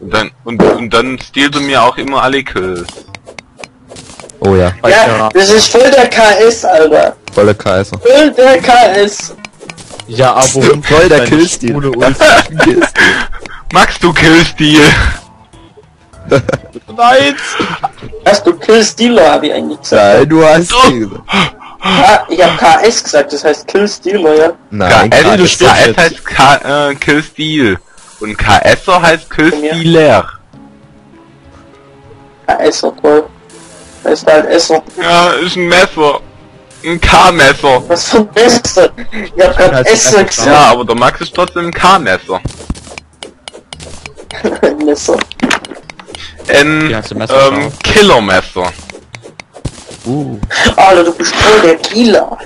Und dann, und, und dann stiehlt du mir auch immer alle Kills. Oh ja, Ja, das ist voll der KS, Alter. voller Kaiser. Voll der KS. Ja, aber Voll der Killstil. schwule Magst du Killstil? Nein! Hast du Killstealer, hab ich eigentlich gesagt. Nein, du hast Oh. gesagt. Ich hab KS gesagt, das heißt Killstealer, ja. Nein, KS, KS. KS heißt K äh, Killstil. Und KSer heißt Killstealer. KS, voll. Das ist halt Esser. Ja, ist ein Messer. Ein K-Messer. Was für ein Messer? Ich hab grad Esser Messer, gesagt. Ja, aber der Max ist trotzdem ein K-Messer. Messer. Ein heißt der Messer? ähm, Killermesser. Uh. Alter, du bist voll der Kieler.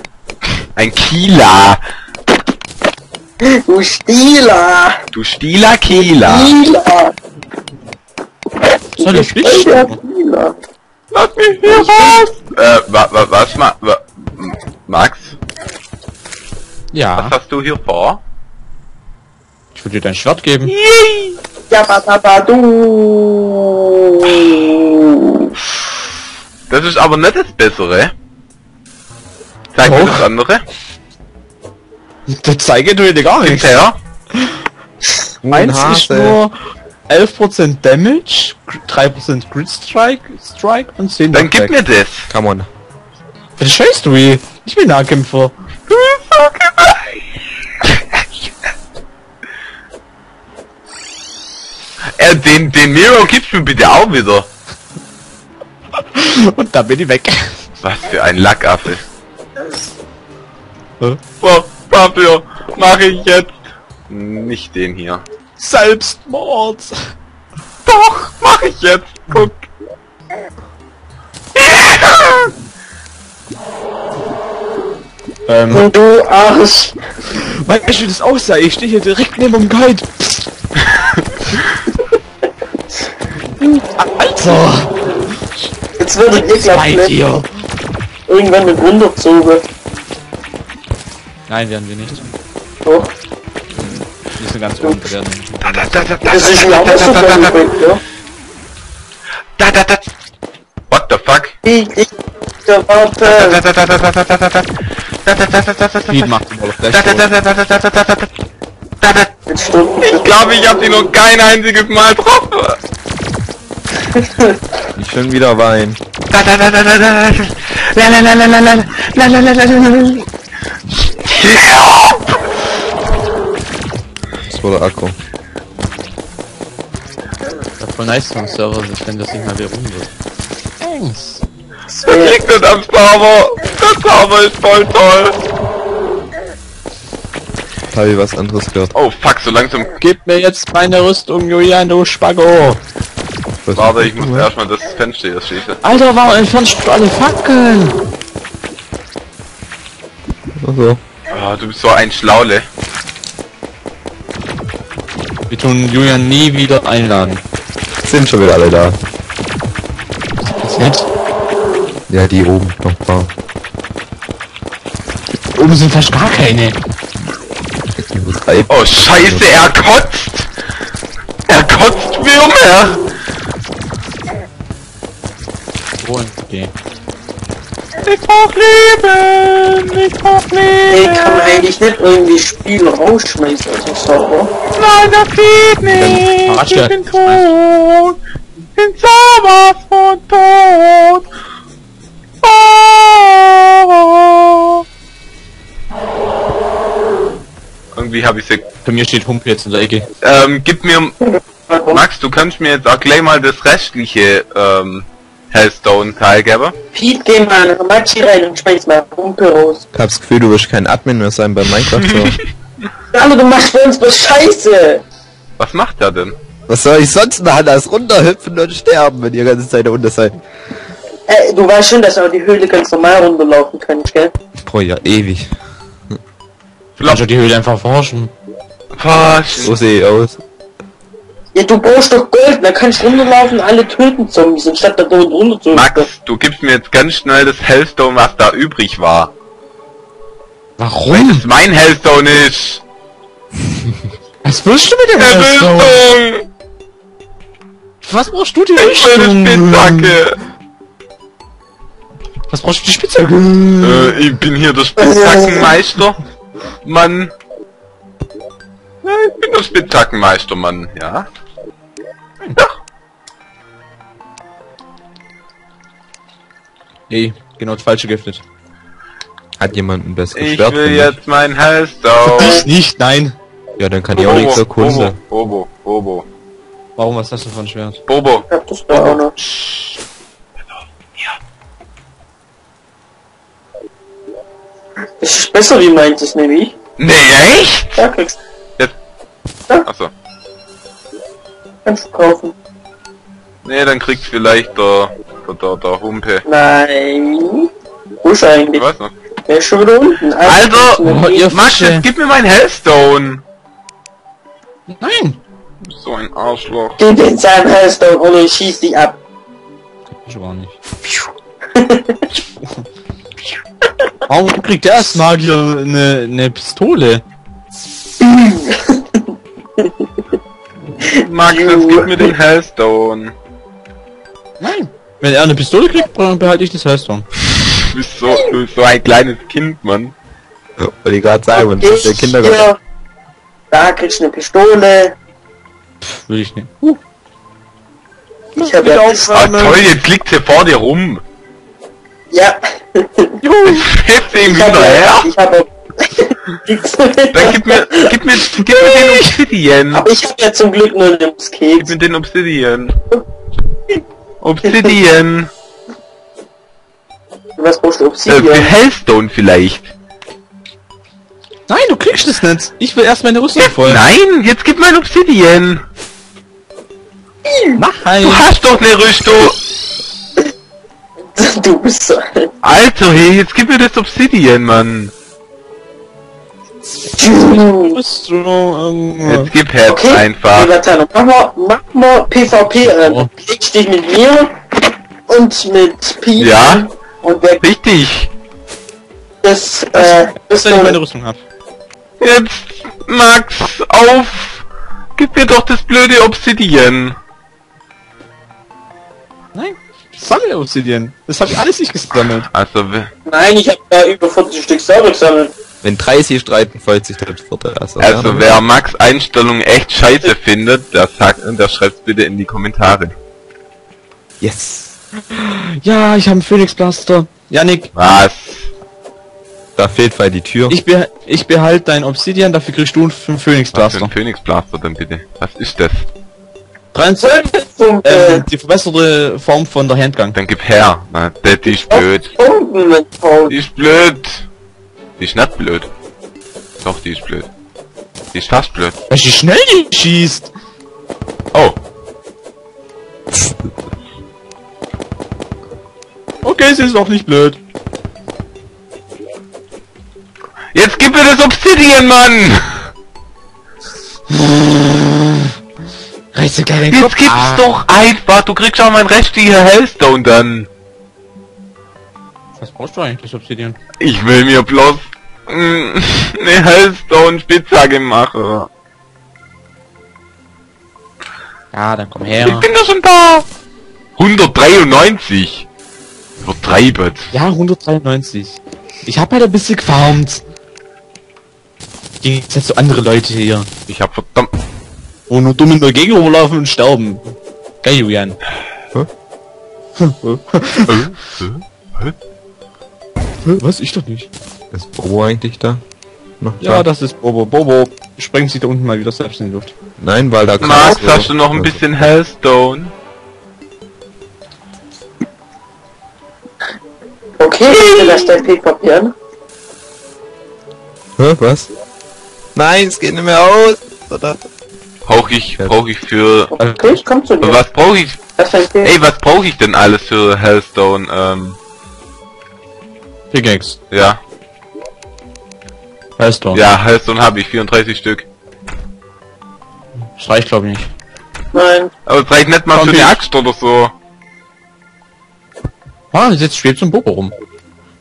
Ein Kieler. Du Stieler. Du Stieler Kieler. Kieler. Soll ich? Kieler. Lass mich hier raus! Äh, wa, wa, was, ma, wa, Max? Ja. Was hast du hier vor? Ich würde dir dein Schwert geben. Ja, ba, ba, ba, du. Das ist aber nicht das Bessere. Zeig mir Doch. das andere. Das zeige du dir gar Gib's nicht. her. Eins ist nur 11% Damage, 3% Grid Strike, Strike und 10 Dann gib mir das. Come on. Was scheißt du, wie? Ich bin Nahkämpfer. Äh, den, den Miro gibst mir bitte auch wieder. Und dann bin ich weg. Was für ein Lackaffe. Hä? Dafür mache ich jetzt? Nicht den hier. Selbstmord. Doch, mache ich jetzt. Guck. Ähm, Und du Arsch. weißt du, wie das aussah? Ich stehe hier direkt neben dem Guide. Alter! Jetzt wird es ekelhaft, Bei ne? dir! Irgendwann mit Wunderzoge. Nein, werden wir nicht. Doch. Die sind ganz unten werden. Da, da, da, da, da, Das ist auch da, so da, da, da, ja? da, da, da. What the fuck? Ich, ich, Da, da, da, da, da, da, da, da, da. Da, da, da, da, da, da, Speed da. macht Da, da, da, da, da, da, da, da, da, da, da, da. Ich glaube, ich habe die noch kein einziges Mal getroffen. Nicht schon wieder weinen. Das war der Akku. ist voll nice vom Server, wenn das nicht mal wieder rum wird. Thanks. Es liegt nicht am Server. Der Server ist voll toll. Habe ich was anderes gehört. Oh fuck, so langsam. Gib mir jetzt meine Rüstung, Julian, du Spago. Was Warte, ich muss erstmal das Fenster hier schließen. Alter, warum entfernst du alle Fackeln? Ach. Ah, du bist so ein Schlaule. Wir tun Julian nie wieder einladen. Sind schon wieder alle da. Ist nett. Ja, die oben noch paar. Oben sind fast gar keine. Oh scheiße, er kotzt! Er kotzt Würmer! Oh, okay. Ich brauch Leben! Ich brauch Ey, Leben! kann man eigentlich nicht irgendwie Spiele rausschmeißen aus dem Server? Nein, das geht nicht! Ich bin tot! Ich bin sowas von tot! Oh. Irgendwie habe ich sie. Bei mir steht Hump jetzt in der Ecke. Ähm, gib mir. Max, du kannst mir jetzt auch gleich mal das restliche, ähm, Hellstone-Teil geben. Piet, geh mal in Hamachi rein und schmeiß mal Pumpe raus. Ich hab's Gefühl, du wirst kein Admin mehr sein bei Minecraft. So. Alter, du machst für uns was Scheiße! Was macht er denn? Was soll ich sonst machen als runterhüpfen und sterben, wenn ihr ganze Zeit da unter seid? Ey, du weißt schon, dass du auch die Höhle ganz normal runterlaufen kannst, gell? Boah, ja, ewig. Kannst du die Höhle einfach forschen? Was? So sehe ich aus. Ja, du brauchst doch Gold, da kannst du runterlaufen und alle töten Zombies, anstatt da dort runter zu Max, du gibst mir jetzt ganz schnell das Hellstone, was da übrig war. Weil Warum? das mein Hellstone ist. Was willst du mit dem Hellstone? Hellstone! Was brauchst du die Ich will eine Spitzhacke. Was brauchst du die Spitzhacke? Äh, ich bin hier der Spitzhackenmeister. Mann. Ja, ich bin der Spitzhackenmeister, Mann, ja. Nee, genau das falsche geöffnet. Hat jemand ein besseres Ich Schwert will für mich? jetzt mein Hellstone. Dich nicht, nein. Ja, dann kann ich auch nichts erkunden. Bobo, Bobo, Warum, was hast du für ein Schwert? Bobo. Ich hab das da auch noch. Das ist besser wie meint es nämlich. Nee, echt? Da kriegst Achso. Kannst du kaufen. Nee, dann kriegt vielleicht der, der, der, der Humpe. Nein. Wo ist er Ich eigentlich? weiß noch. Der ist schon wieder unten. Also, Oh, ihr Max, jetzt gib mir mein Hellstone. Nein. So ein Arschloch. Gib den seinen Hellstone oder ich schieß dich ab. Ich aber nicht. Warum kriegt der Magier eine, eine Pistole? Max, jetzt gib mir den Hellstone. Nein. Wenn er eine Pistole kriegt, dann behalte ich das Heilstone. Du bist so, du bist so ein kleines Kind, Mann. Wollte ich gerade sagen, und der Kindergarten. hier, da kriegst du eine Pistole. Will ich nicht. Ich hab ja Ah, toll, jetzt liegt sie vor dir rum. ja. Jetzt ihm hinterher. ja, ich hab auch, Dann gib mir, gib mir, gib mir den Obsidian. Aber ich hab ja zum Glück nur den Gib Keks. mir den Obsidian. Obsidian. Was brauchst du Äh, für Obsidian? Hellstone vielleicht. Nein, du kriegst es nicht. Ich will erst meine Rüstung voll. Nein, jetzt gib mir ein Obsidian. Nein. Du hast doch eine Rüstung. Du bist so. Alter, hey, jetzt gib mir das Obsidian, Mann. Ähm, Jetzt gib Herz Okay, einfach. Jonathan, mach mal, mach mal PvP an. Oh. Kriegst dich mit mir und mit Pete. Ja. Und wer Richtig. das, äh, Bis das ich meine Rüstung hab. Jetzt, Max, auf. Gib mir doch das blöde Obsidian. Nein. Sammel Obsidian. Das habe ich alles nicht gesammelt. Also, Nein, ich habe da über 40 Stück sauber gesammelt. Wenn 30 streiten, freut sich der vierte Erster. also wer Max Einstellung echt scheiße findet, der sagt, der schreibt's bitte in die Kommentare. Yes! Ja, ich habe einen Phoenix Blaster. Janik, Was? Da fehlt weil die Tür. ich, beh ich behalte dein Obsidian, dafür kriegst du einen Phoenix Was für Blaster. ein Phoenix Blaster denn bitte? Was ist das? 23, Zum, äh, ähm, die verbesserte Form von der Handgang. Dann gib her. Na, die, die ist blöd. Die ist blöd. Die ist nicht blöd. Doch, die ist blöd. Die ist fast blöd. Weißt du, wie schnell die schießt? Oh. Okay, sie ist auch nicht blöd. Jetzt gib mir das Obsidian, Mann! Reiß dir gleich den Jetzt Kopf gib's ab. doch einfach. Du kriegst auch mein restlicher Hellstone dann. Was brauchst du eigentlich, Obsidian? Ich will mir bloß mm, eine Hellstone Spitzhacke. Ja, dann komm Ich her. bin doch schon da. 193. Übertreibet. Ja, 193. Ich hab halt ein bisschen gefarmt. Gegen jetzt so andere Leute hier. Ich hab verdammt. Wo nur dumm in der Gegend rumlaufen und sterben. Geil, Julian. Hä? Äh, Was? Ich doch nicht. Ist Bobo eigentlich da? Noch Ja, da? das ist Bobo. Bobo sprengt sich da unten mal wieder selbst in die Luft. Nein, weil da Max, so- hast du noch ein bisschen Hellstone? Okay, ich will das dein an. Hä, was? Nein, es geht nicht mehr aus! Verdammt. Brauch ich, Ja. brauch ich für, Okay, ich komm zu dir. was brauch ich, ey, was brauch ich denn alles für Hellstone, ähm, Pickaxe. ja, Hellstone. ja, Hellstone habe ich, 34 Stück. Das reicht, glaube ich, nicht. Nein. Aber es reicht nicht mal Komm, für ich- Axt oder so. Ah, jetzt schwebt so ein Bobo rum.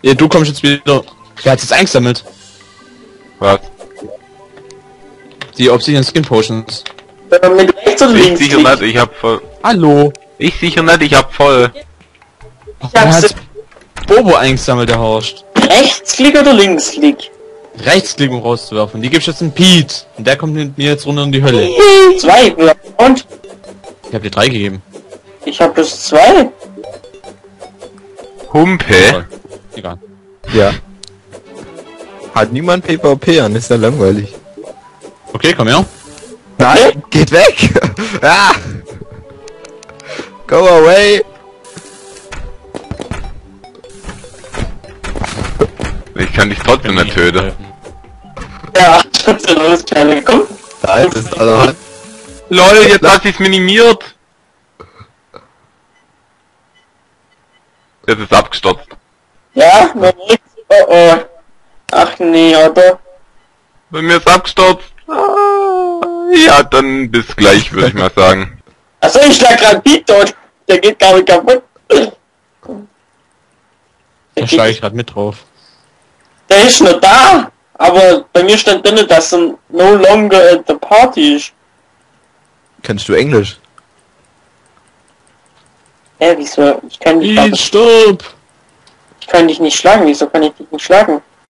Ja, du kommst jetzt wieder. Wer hat jetzt eingesammelt? Was? Die Obsidian Skin Potions. Man mit rechts rechts oder Ich links? sicher nicht, ich hab voll. Hallo. Ich sicher nicht, ich hab voll. Ach, er das- hat Bobo eingesammelt, der Horst. Rechtsklick oder Linksklick? Rechtsklick, um rauszuwerfen. Die gibt's jetzt in Pete. Und der kommt mit mir jetzt runter in die Hölle. Zwei. Und? Ich hab dir drei gegeben. Ich habe bloß zwei. Humpe. Egal. Ja. Hat niemand PvP an, ist ja langweilig. Okay, komm her. Nein, geht weg! ah! Go away! Ich kann dich trotzdem nicht töten. Ja, was ist denn los, Kleine? Komm. Da ist es also. LOL, jetzt hat sie's minimiert. Jetzt ist abgestürzt. Ja, man merkt. Oh oh. Ach nee, oder? Bei mir ist abgestürzt. Ah, Ja, dann bis gleich, würde ich mal sagen. Achso, ich schlag grad Pete tot. Der geht gar nicht kaputt. Da steige ich grad mit drauf. der ist noch da. Aber bei mir stand drin, dass er no longer at the party ist. Kennst du Englisch? Hä, wieso? Ich kann dich, stopp! ich kann dich nicht schlagen. Wieso kann ich dich nicht schlagen?